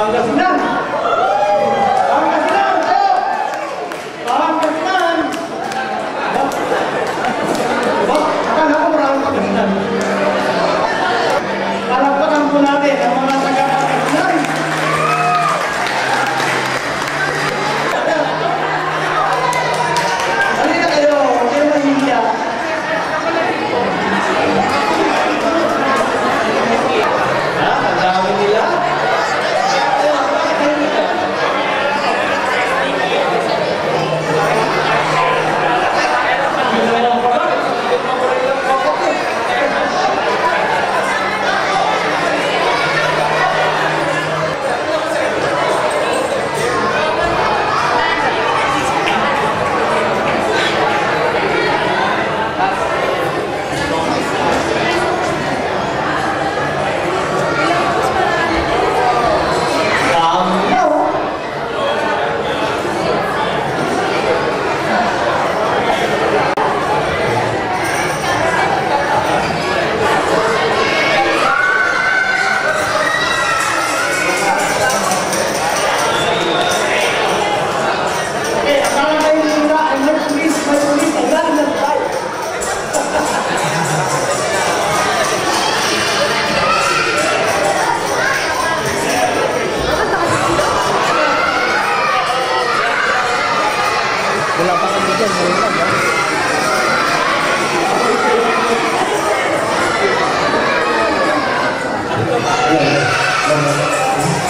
반갑습니다. Thank you.